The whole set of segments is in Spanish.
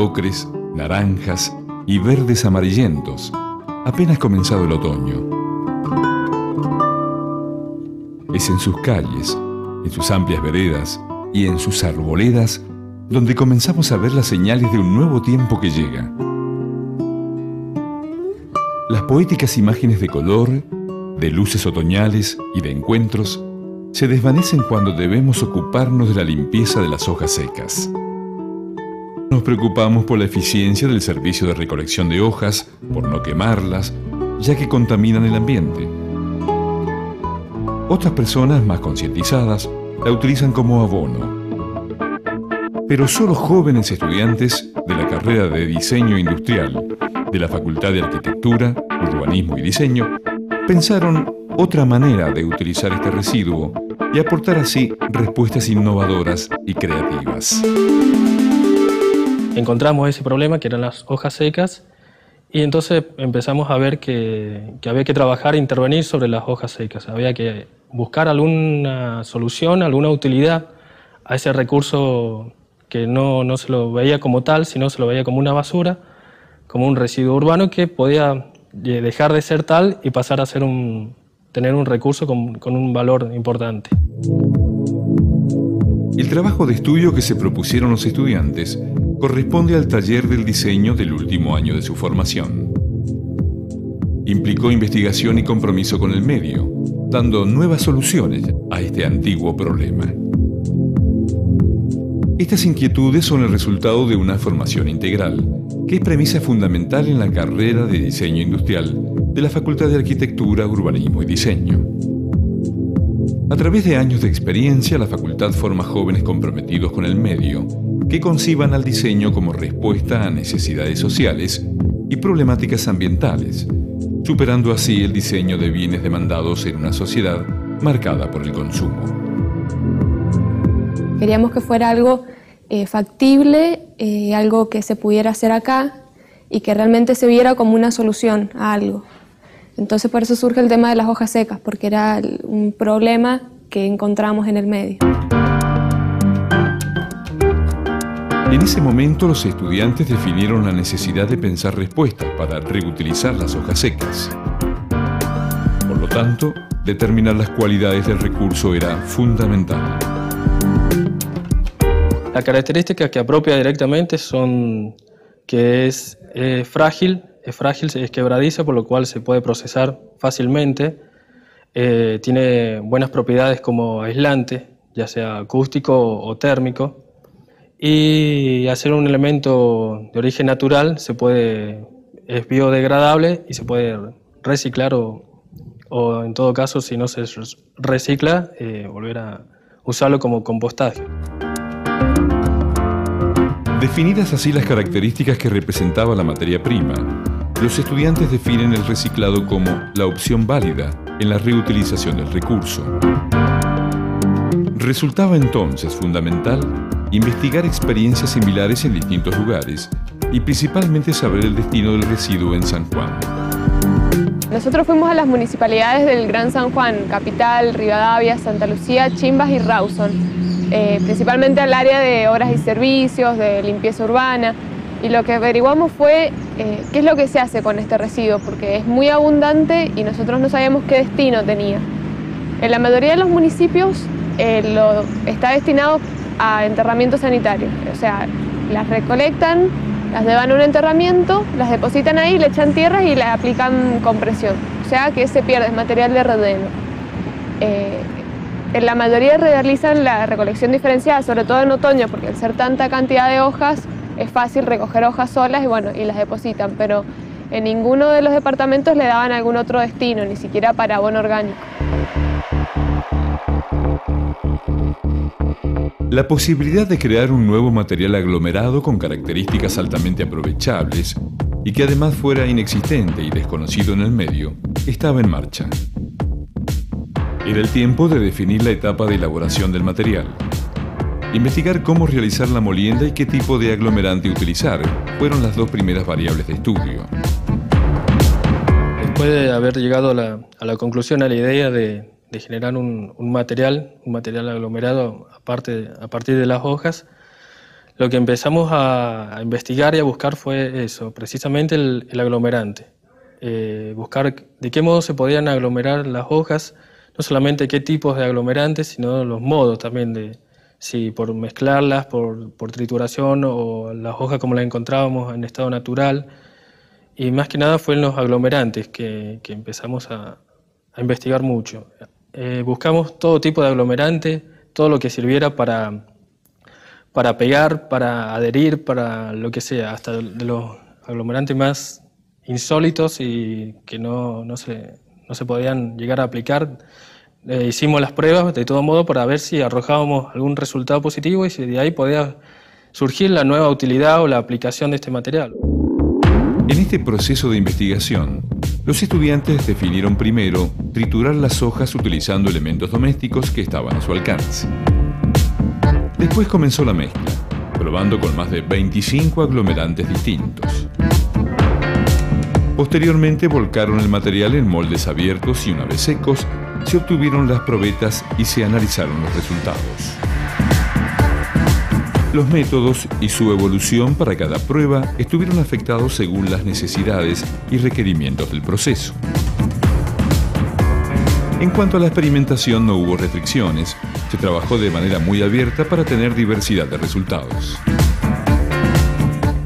ocres, naranjas y verdes amarillentos, apenas comenzado el otoño. Es en sus calles, en sus amplias veredas y en sus arboledas donde comenzamos a ver las señales de un nuevo tiempo que llega. Las poéticas imágenes de color, de luces otoñales y de encuentros se desvanecen cuando debemos ocuparnos de la limpieza de las hojas secas. Nos preocupamos por la eficiencia del servicio de recolección de hojas, por no quemarlas, ya que contaminan el ambiente. Otras personas más concientizadas la utilizan como abono. Pero solo jóvenes estudiantes de la carrera de diseño industrial de la Facultad de Arquitectura, Urbanismo y Diseño pensaron otra manera de utilizar este residuo y aportar así respuestas innovadoras y creativas. Encontramos ese problema que eran las hojas secas y entonces empezamos a ver que, había que trabajar e intervenir sobre las hojas secas. Había que buscar alguna solución, alguna utilidad a ese recurso que no, no se lo veía como tal, sino se lo veía como una basura, como un residuo urbano que podía eh, dejar de ser tal y pasar a ser un, tener un recurso con, con un valor importante. El trabajo de estudio que se propusieron los estudiantes corresponde al taller del diseño del último año de su formación. Implicó investigación y compromiso con el medio, dando nuevas soluciones a este antiguo problema. Estas inquietudes son el resultado de una formación integral, que es premisa fundamental en la carrera de diseño industrial de la Facultad de Arquitectura, Urbanismo y Diseño. A través de años de experiencia, la facultad forma jóvenes comprometidos con el medio, que conciban al diseño como respuesta a necesidades sociales y problemáticas ambientales, superando así el diseño de bienes demandados en una sociedad marcada por el consumo. Queríamos que fuera algo eh, factible, eh, algo que se pudiera hacer acá y que realmente se viera como una solución a algo. Entonces por eso surge el tema de las hojas secas, porque era un problema que encontramos en el medio. En ese momento los estudiantes definieron la necesidad de pensar respuestas para reutilizar las hojas secas. Por lo tanto, determinar las cualidades del recurso era fundamental. Las características que apropia directamente son que es frágil, es frágil, es quebradiza, por lo cual se puede procesar fácilmente. Eh, tiene buenas propiedades como aislante, ya sea acústico o térmico. Y hacer un elemento de origen natural se puede, es biodegradable y se puede reciclar o, en todo caso, si no se recicla, eh, volver a usarlo como compostaje. Definidas así las características que representaba la materia prima, los estudiantes definen el reciclado como la opción válida en la reutilización del recurso. Resultaba entonces fundamental investigar experiencias similares en distintos lugares y principalmente saber el destino del residuo en San Juan. Nosotros fuimos a las municipalidades del Gran San Juan, Capital, Rivadavia, Santa Lucía, Chimbas y Rawson eh, principalmente al área de obras y servicios, de limpieza urbana, y lo que averiguamos fue eh, qué es lo que se hace con este residuo, porque es muy abundante y nosotros no sabíamos qué destino tenía. En la mayoría de los municipios eh, lo, está destinado a enterramiento sanitario, o sea, las recolectan, las llevan a un enterramiento, las depositan ahí, le echan tierra y le aplican compresión, o sea que se pierde, es material de relleno. En la mayoría realizan la recolección diferenciada, sobre todo en otoño, porque al ser tanta cantidad de hojas es fácil recoger hojas solas y bueno, y las depositan, pero en ninguno de los departamentos le daban algún otro destino, ni siquiera para abono orgánico. La posibilidad de crear un nuevo material aglomerado con características altamente aprovechables y que además fuera inexistente y desconocido en el medio estaba en marcha. Era el tiempo de definir la etapa de elaboración del material. Investigar cómo realizar la molienda y qué tipo de aglomerante utilizar fueron las dos primeras variables de estudio. Después de haber llegado a la, conclusión, a la idea de, generar un, material, un material aglomerado aparte, a partir de las hojas, lo que empezamos a, investigar y a buscar fue eso, precisamente el, aglomerante. Eh, buscar de qué modo se podían aglomerar las hojas, no solamente qué tipos de aglomerantes, sino los modos también de si por mezclarlas, por, trituración o las hojas como las encontrábamos en estado natural. Y más que nada fue en los aglomerantes que, empezamos a, investigar mucho. Eh, buscamos todo tipo de aglomerante, todo lo que sirviera para para pegar, para adherir, para lo que sea, hasta de los aglomerantes más insólitos y que no, no, se, no se podían llegar a aplicar. Eh, hicimos las pruebas de todo modo para ver si arrojábamos algún resultado positivo y si de ahí podía surgir la nueva utilidad o la aplicación de este material. En este proceso de investigación, los estudiantes definieron primero triturar las hojas utilizando elementos domésticos que estaban a su alcance. Después comenzó la mezcla, probando con más de 25 aglomerantes distintos. Posteriormente volcaron el material en moldes abiertos y una vez secos, se obtuvieron las probetas y se analizaron los resultados. Los métodos y su evolución para cada prueba estuvieron afectados según las necesidades y requerimientos del proceso. En cuanto a la experimentación no hubo restricciones, se trabajó de manera muy abierta para tener diversidad de resultados.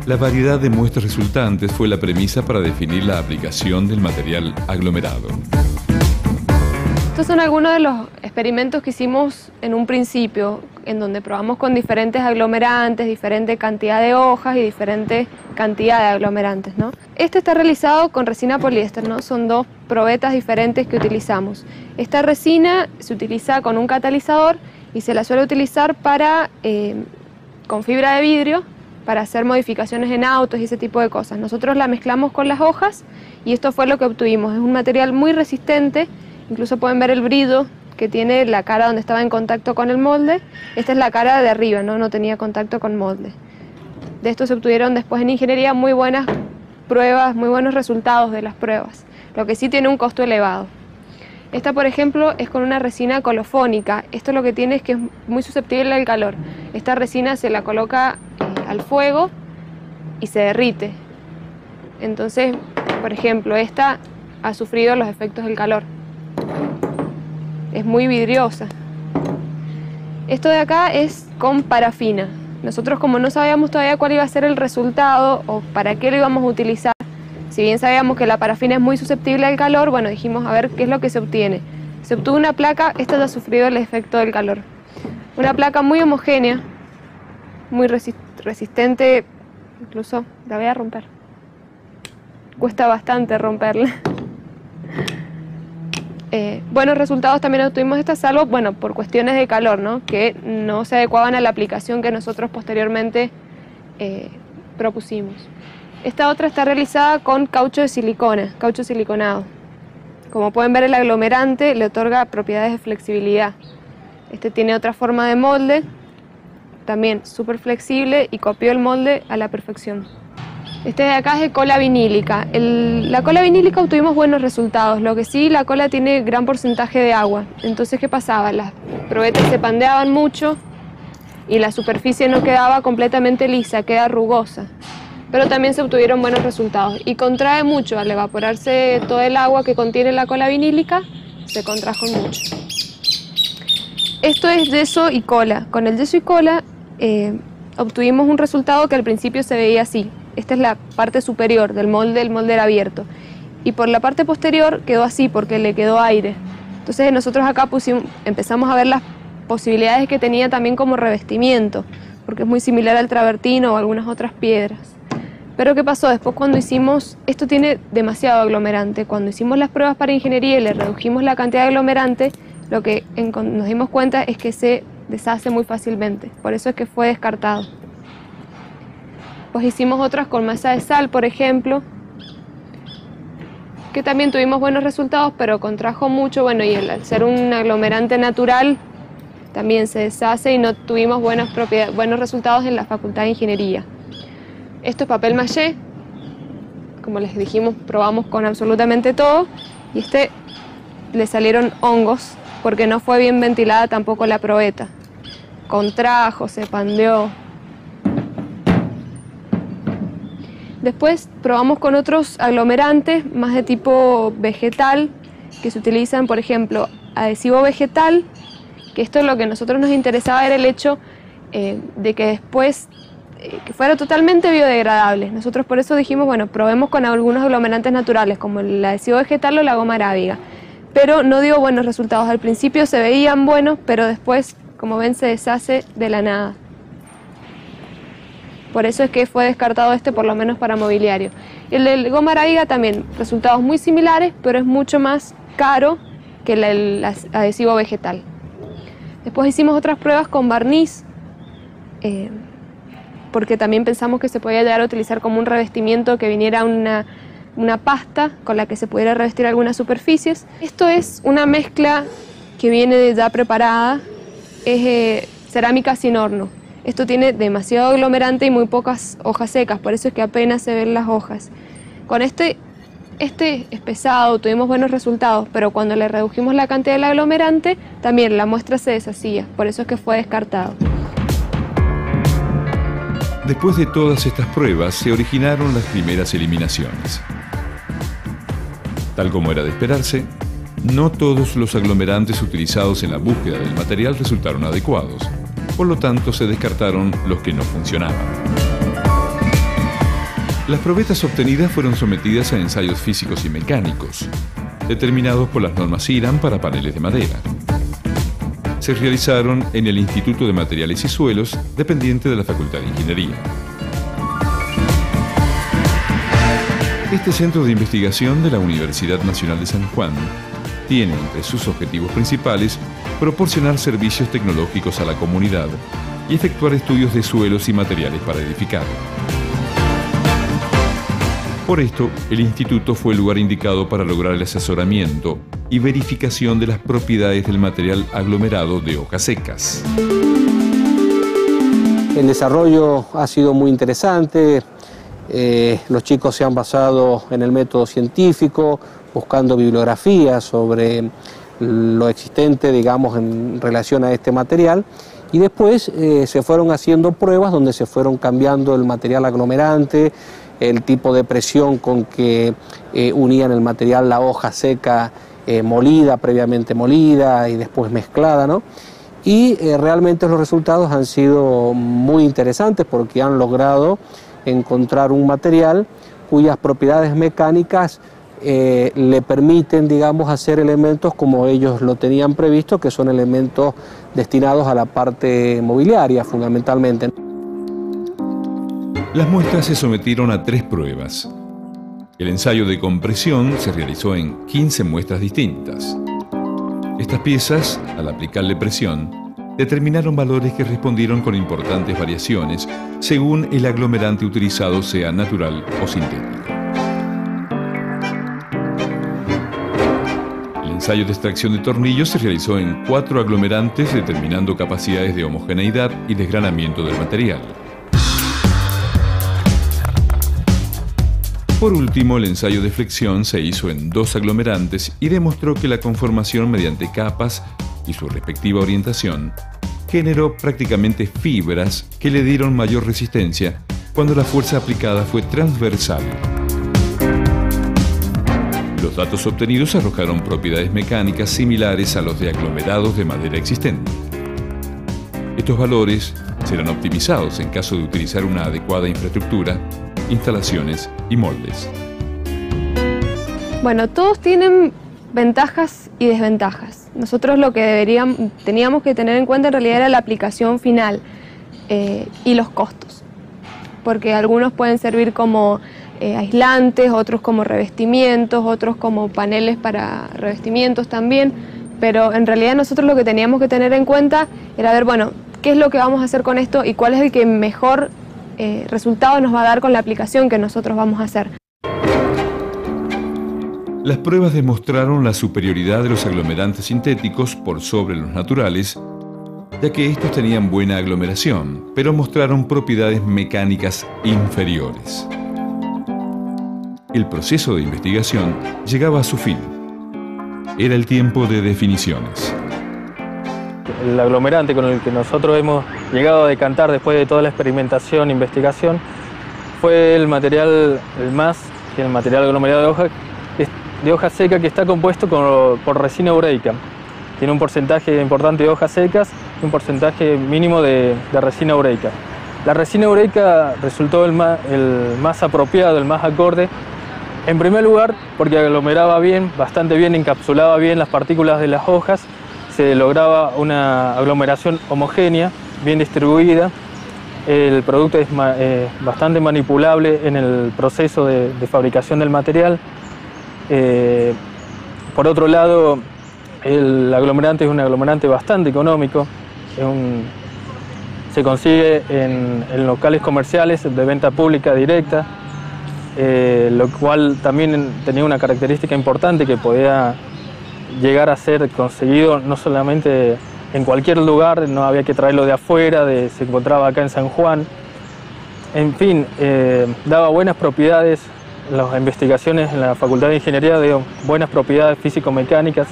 La variedad de muestras resultantes fue la premisa para definir la aplicación del material aglomerado. Estos son algunos de los experimentos que hicimos en un principio, en donde probamos con diferentes aglomerantes, diferente cantidad de hojas y diferente cantidad de aglomerantes. ¿no? Este está realizado con resina poliéster, son dos probetas diferentes que utilizamos. Esta resina se utiliza con un catalizador y se la suele utilizar para, eh, con fibra de vidrio para hacer modificaciones en autos y ese tipo de cosas. Nosotros la mezclamos con las hojas y esto fue lo que obtuvimos. Es un material muy resistente Incluso pueden ver el brillo que tiene la cara donde estaba en contacto con el molde. Esta es la cara de arriba, no, no tenía contacto con molde. De esto se obtuvieron después en ingeniería muy buenas pruebas, muy buenos resultados de las pruebas, lo que sí tiene un costo elevado. Esta, por ejemplo, es con una resina colofónica. Esto lo que tiene es que es muy susceptible al calor. Esta resina se la coloca eh, al fuego y se derrite. Entonces, por ejemplo, esta ha sufrido los efectos del calor es muy vidriosa. Esto de acá es con parafina. Nosotros como no sabíamos todavía cuál iba a ser el resultado o para qué lo íbamos a utilizar, si bien sabíamos que la parafina es muy susceptible al calor, bueno, dijimos a ver qué es lo que se obtiene. Se obtuvo una placa, esta ya ha sufrido el efecto del calor. Una placa muy homogénea, muy resistente, incluso la voy a romper. Cuesta bastante romperla. Eh, buenos resultados también obtuvimos esta salvo, bueno, por cuestiones de calor, ¿no? que no se adecuaban a la aplicación que nosotros posteriormente eh, propusimos. Esta otra está realizada con caucho de silicona, caucho siliconado. Como pueden ver, el aglomerante le otorga propiedades de flexibilidad. Este tiene otra forma de molde, también súper flexible y copió el molde a la perfección. Este de acá es de cola vinílica. la cola vinílica obtuvimos buenos resultados, lo que sí, la cola tiene gran porcentaje de agua. Entonces, ¿qué pasaba? Las probetas se pandeaban mucho y la superficie no quedaba completamente lisa, queda rugosa. Pero también se obtuvieron buenos resultados y contrae mucho al evaporarse todo el agua que contiene la cola vinílica, se contrajo mucho. Esto es yeso y cola. Con el yeso y cola eh, obtuvimos un resultado que al principio se veía así, esta es la parte superior del molde, el molde era abierto. Y por la parte posterior quedó así porque le quedó aire. Entonces nosotros acá pusimos, empezamos a ver las posibilidades que tenía también como revestimiento, porque es muy similar al travertino o algunas otras piedras. Pero ¿qué pasó? Después cuando hicimos, esto tiene demasiado aglomerante, cuando hicimos las pruebas para ingeniería y le redujimos la cantidad de aglomerante, lo que nos dimos cuenta es que se deshace muy fácilmente, por eso es que fue descartado. Pues hicimos otras con masa de sal, por ejemplo, que también tuvimos buenos resultados, pero contrajo mucho, bueno, y al ser un aglomerante natural, también se deshace y no tuvimos buenos, buenos resultados en la Facultad de Ingeniería. Esto es papel maché, como les dijimos, probamos con absolutamente todo, y este le salieron hongos, porque no fue bien ventilada tampoco la probeta. Contrajo, se pandeó, Después probamos con otros aglomerantes más de tipo vegetal que se utilizan, por ejemplo, adhesivo vegetal, que esto es lo que a nosotros nos interesaba era el hecho eh, de que después eh, que fuera totalmente biodegradable. Nosotros por eso dijimos, bueno, probemos con algunos aglomerantes naturales, como el adhesivo vegetal o la goma arábiga. Pero no dio buenos resultados. Al principio se veían buenos, pero después, como ven, se deshace de la nada. Por eso es que fue descartado este, por lo menos para mobiliario. El de goma arábiga también, resultados muy similares, pero es mucho más caro que el adhesivo vegetal. Después hicimos otras pruebas con barniz, eh, porque también pensamos que se podía llegar a utilizar como un revestimiento que viniera una, una pasta con la que se pudiera revestir algunas superficies. Esto es una mezcla que viene ya preparada, es eh, cerámica sin horno. Esto tiene demasiado aglomerante y muy pocas hojas secas, por eso es que apenas se ven las hojas. Con este este es pesado, tuvimos buenos resultados, pero cuando le redujimos la cantidad del aglomerante, también la muestra se deshacía, por eso es que fue descartado. Después de todas estas pruebas, se originaron las primeras eliminaciones. Tal como era de esperarse, no todos los aglomerantes utilizados en la búsqueda del material resultaron adecuados, por lo tanto se descartaron los que no funcionaban. Las probetas obtenidas fueron sometidas a ensayos físicos y mecánicos, determinados por las normas IRAM para paneles de madera. Se realizaron en el Instituto de Materiales y Suelos, dependiente de la Facultad de Ingeniería. Este centro de investigación de la Universidad Nacional de San Juan tiene entre sus objetivos principales proporcionar servicios tecnológicos a la comunidad y efectuar estudios de suelos y materiales para edificar. Por esto, el instituto fue el lugar indicado para lograr el asesoramiento y verificación de las propiedades del material aglomerado de hojas secas. El desarrollo ha sido muy interesante, eh, los chicos se han basado en el método científico, buscando bibliografía sobre lo existente, digamos, en relación a este material, y después eh, se fueron haciendo pruebas donde se fueron cambiando el material aglomerante, el tipo de presión con que eh, unían el material, la hoja seca eh, molida, previamente molida y después mezclada, ¿no? Y realmente los resultados han sido muy interesantes porque han logrado encontrar un material cuyas propiedades mecánicas le permiten, digamos, hacer elementos como ellos lo tenían previsto, que son elementos destinados a la parte mobiliaria fundamentalmente. Las muestras se sometieron a tres pruebas. El ensayo de compresión se realizó en 15 muestras distintas. Estas piezas, al aplicarle presión, determinaron valores que respondieron con importantes variaciones según el aglomerante utilizado sea natural o sintético. Ensayo de extracción de tornillos se realizó en cuatro aglomerantes determinando capacidades de homogeneidad y desgranamiento del material. Por último, el ensayo de flexión se hizo en dos aglomerantes y demostró que la conformación mediante capas y su respectiva orientación generó prácticamente fibras que le dieron mayor resistencia cuando la fuerza aplicada fue transversal. Los datos obtenidos arrojaron propiedades mecánicas similares a los de aglomerados de madera existente. Estos valores serán optimizados en caso de utilizar una adecuada infraestructura instalaciones y moldes. Bueno, todos tienen ventajas y desventajas. Nosotros lo que deberíamos, teníamos que tener en cuenta en realidad era la aplicación final eh, y los costos, porque algunos pueden servir como eh, aislantes, otros como revestimientos, otros como paneles para revestimientos también, pero en realidad nosotros lo que teníamos que tener en cuenta era ver, bueno, qué es lo que vamos a hacer con esto y cuál es el que mejor eh, resultado nos va a dar con la aplicación que nosotros vamos a hacer. Las pruebas demostraron la superioridad de los aglomerantes sintéticos por sobre los naturales, ya que estos tenían buena aglomeración, pero mostraron propiedades mecánicas inferiores. El proceso de investigación llegaba a su fin. Era el tiempo de definiciones el aglomerante con el que nosotros hemos llegado a decantar después de toda la experimentación investigación fue el material, más, el material aglomerado de hoja, de hoja seca que está compuesto por resina ureica. Tiene un porcentaje importante de hojas secas y un porcentaje mínimo de, resina ureica. La resina ureica resultó el más apropiado, el más acorde, en primer lugar porque aglomeraba bien, bastante bien, encapsulaba bien las partículas de las hojas, se lograba una aglomeración homogénea, bien distribuida, el producto es eh, bastante manipulable en el proceso de, fabricación del material. Eh, por otro lado, el aglomerante es un aglomerante bastante económico, se consigue en, locales comerciales de venta pública directa, eh, lo cual también tenía una característica importante que podía llegar a ser conseguido no solamente en cualquier lugar, no había que traerlo de afuera, se encontraba acá en San Juan. En fin, eh, daba buenas propiedades, las investigaciones en la Facultad de Ingeniería dio buenas propiedades físico-mecánicas,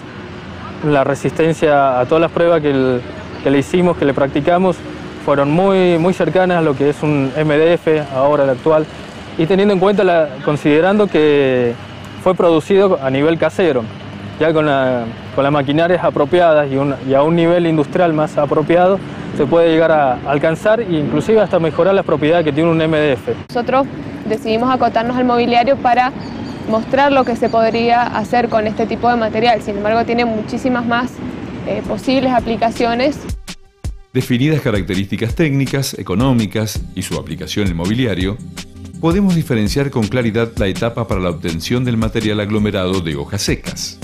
la resistencia a todas las pruebas que, le hicimos, que le practicamos, fueron muy, muy cercanas a lo que es un MDF, ahora el actual, y teniendo en cuenta, la, considerando que fue producido a nivel casero ya con, las maquinarias apropiadas y, a un nivel industrial más apropiado, se puede llegar a alcanzar e inclusive hasta mejorar las propiedades que tiene un MDF. Nosotros decidimos acotarnos al mobiliario para mostrar lo que se podría hacer con este tipo de material, sin embargo tiene muchísimas más eh, posibles aplicaciones. Definidas características técnicas, económicas y su aplicación en mobiliario, podemos diferenciar con claridad la etapa para la obtención del material aglomerado de hojas secas.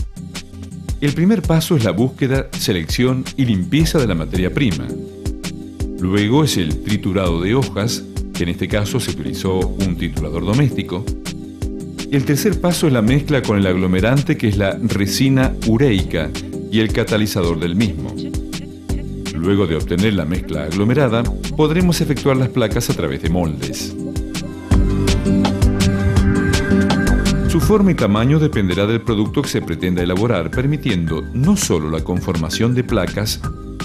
El primer paso es la búsqueda, selección y limpieza de la materia prima. Luego es el triturado de hojas, que en este caso se utilizó un triturador doméstico. El tercer paso es la mezcla con el aglomerante que es la resina ureica y el catalizador del mismo. Luego de obtener la mezcla aglomerada, podremos efectuar las placas a través de moldes. Su forma y tamaño dependerá del producto que se pretenda elaborar, permitiendo no solo la conformación de placas,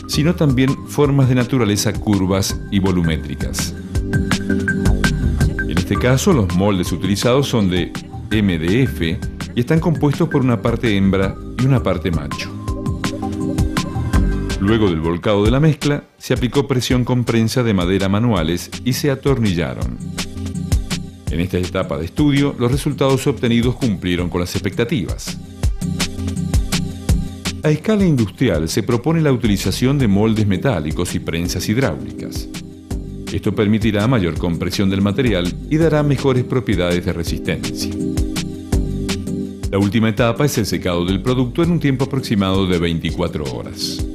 sino también formas de naturaleza curvas y volumétricas. En este caso, los moldes utilizados son de MDF y están compuestos por una parte hembra y una parte macho. Luego del volcado de la mezcla, se aplicó presión con prensa de madera manuales y se atornillaron. En esta etapa de estudio, los resultados obtenidos cumplieron con las expectativas. A escala industrial se propone la utilización de moldes metálicos y prensas hidráulicas. Esto permitirá mayor compresión del material y dará mejores propiedades de resistencia. La última etapa es el secado del producto en un tiempo aproximado de 24 horas.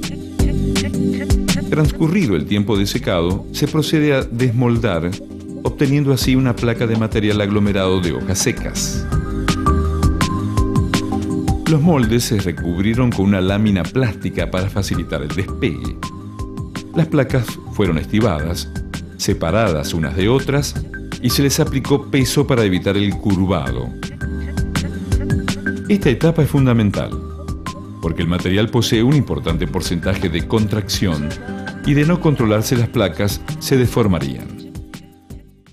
Transcurrido el tiempo de secado, se procede a desmoldar obteniendo así una placa de material aglomerado de hojas secas. Los moldes se recubrieron con una lámina plástica para facilitar el despegue. Las placas fueron estivadas, separadas unas de otras, y se les aplicó peso para evitar el curvado. Esta etapa es fundamental, porque el material posee un importante porcentaje de contracción y de no controlarse las placas se deformarían.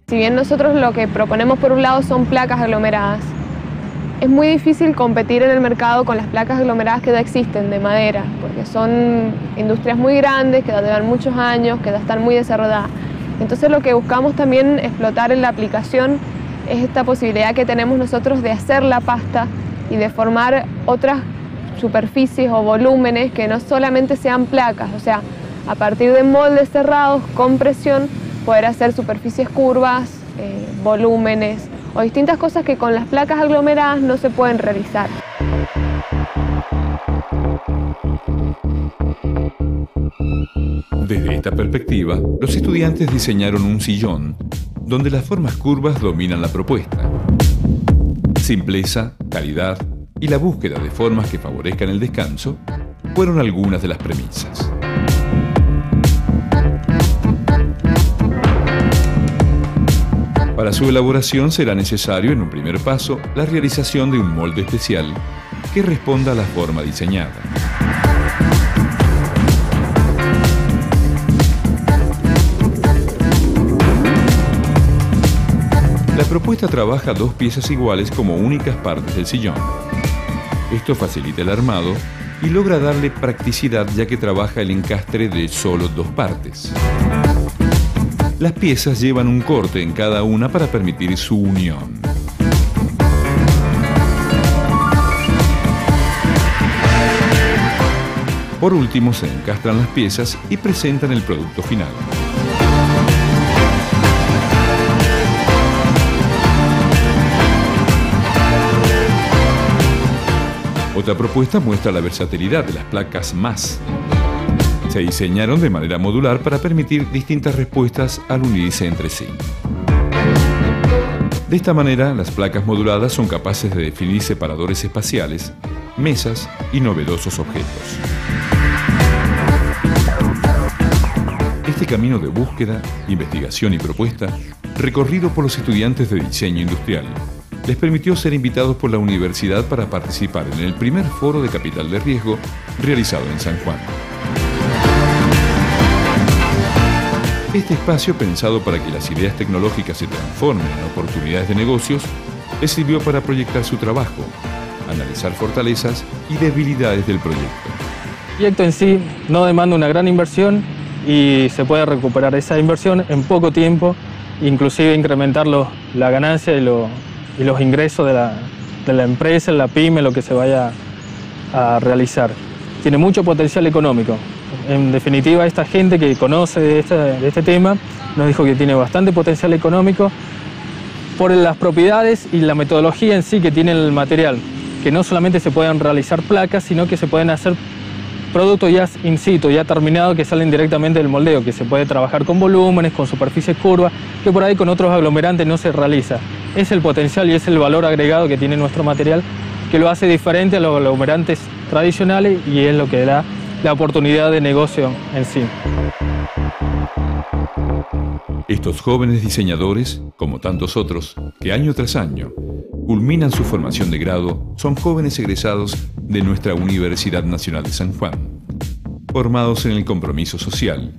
Si bien nosotros lo que proponemos por un lado son placas aglomeradas, es muy difícil competir en el mercado con las placas aglomeradas que ya existen de madera, porque son industrias muy grandes, que ya llevan muchos años, que ya están muy desarrolladas. Entonces lo que buscamos también explotar en la aplicación es esta posibilidad que tenemos nosotros de hacer la pasta y de formar otras superficies o volúmenes que no solamente sean placas, o sea, a partir de moldes cerrados con presión poder hacer superficies curvas, eh, volúmenes o distintas cosas que con las placas aglomeradas no se pueden realizar. Desde esta perspectiva, los estudiantes diseñaron un sillón donde las formas curvas dominan la propuesta. Simpleza, calidad y la búsqueda de formas que favorezcan el descanso fueron algunas de las premisas. Para su elaboración será necesario, en un primer paso, la realización de un molde especial que responda a la forma diseñada. propuesta trabaja dos piezas iguales como únicas partes del sillón. Esto facilita el armado y logra darle practicidad ya que trabaja el encastre de solo dos partes. Las piezas llevan un corte en cada una para permitir su unión. Por último se encastran las piezas y presentan el producto final. Otra propuesta muestra la versatilidad de las placas MAS. Se diseñaron de manera modular para permitir distintas respuestas al unirse entre sí. De esta manera, las placas moduladas son capaces de definir separadores espaciales, mesas y novedosos objetos. Este camino de búsqueda, investigación y propuesta, recorrido por los estudiantes de diseño industrial, les permitió ser invitados por la universidad para participar en el primer foro de capital de riesgo realizado en San Juan. Este espacio, pensado para que las ideas tecnológicas se transformen en oportunidades de negocios, les sirvió para proyectar su trabajo, analizar fortalezas y debilidades del proyecto. El proyecto en sí no demanda una gran inversión y se puede recuperar esa inversión en poco tiempo, inclusive incrementar la ganancia y, y los ingresos de la, de la empresa, la pyme, lo que se vaya a realizar. Tiene mucho potencial económico. En definitiva, esta gente que conoce de este, tema nos dijo que tiene bastante potencial económico por las propiedades y la metodología en sí que tiene el material, que no solamente se pueden realizar placas, sino que se pueden hacer productos ya in situ, ya terminados, que salen directamente del moldeo, que se puede trabajar con volúmenes, con superficies curvas, que por ahí con otros aglomerantes no se realiza. Es el potencial y es el valor agregado que tiene nuestro material, que lo hace diferente a los aglomerantes tradicionales y es lo que da la oportunidad de negocio en sí. Estos jóvenes diseñadores, como tantos otros, que año tras año culminan su formación de grado, son jóvenes egresados de nuestra Universidad Nacional de San Juan, formados en el compromiso social,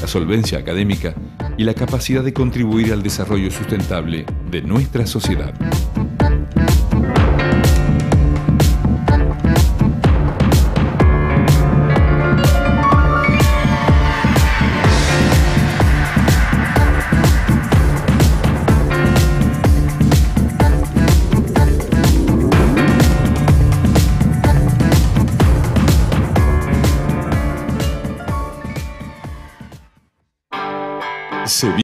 la solvencia académica y la capacidad de contribuir al desarrollo sustentable de nuestra sociedad. Se